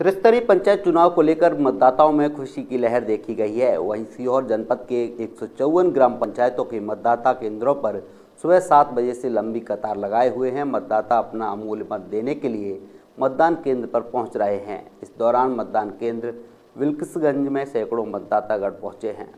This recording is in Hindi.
त्रिस्तरीय पंचायत चुनाव को लेकर मतदाताओं में खुशी की लहर देखी गई है। वहीं सीहोर जनपद के एक सौ चौवन ग्राम पंचायतों के मतदाता केंद्रों पर सुबह सात बजे से लंबी कतार लगाए हुए हैं। मतदाता अपना अमूल्य मत देने के लिए मतदान केंद्र पर पहुँच रहे हैं। इस दौरान मतदान केंद्र विल्किसगंज में सैकड़ों मतदाता गढ़ पहुँचे हैं।